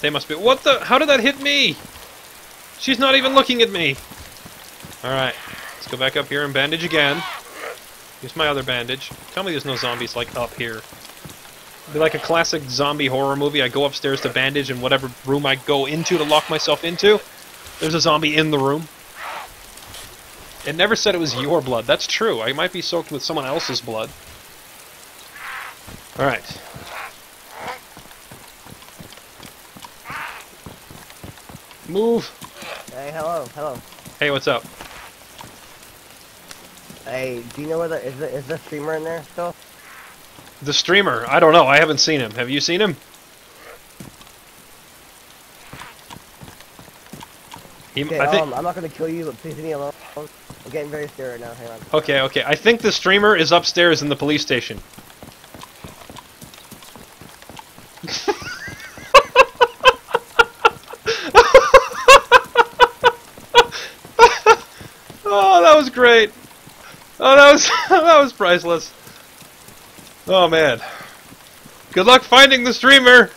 They must be. What the? How did that hit me? She's not even looking at me. Alright. Let's go back up here and bandage again. Here's my other bandage. Tell me there's no zombies, like, up here. It'd be like a classic zombie horror movie. I go upstairs to bandage in whatever room I go into to lock myself into. There's a zombie in the room. It never said it was your blood. That's true. I might be soaked with someone else's blood. Alright. Move. Hey, hello, hello. Hey, what's up? Hey, do you know where the is the is the streamer in there still? The streamer. I don't know. I haven't seen him. Have you seen him? He, Okay, I think. um, I'm not gonna kill you, but please leave me alone. I'm getting very scared right now. Hang on. Okay, okay. I think the streamer is upstairs in the police station. oh, that was great. Oh, that was that was priceless. Oh man. Good luck finding the streamer.